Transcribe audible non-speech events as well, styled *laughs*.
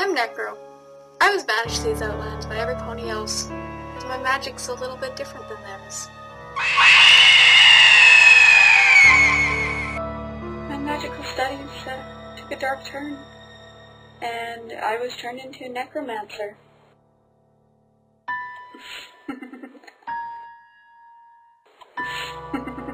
I'm Necro. I was banished to these outlands by every pony else, as my magic's a little bit different than theirs. My magical studies uh, took a dark turn, and I was turned into a necromancer. *laughs*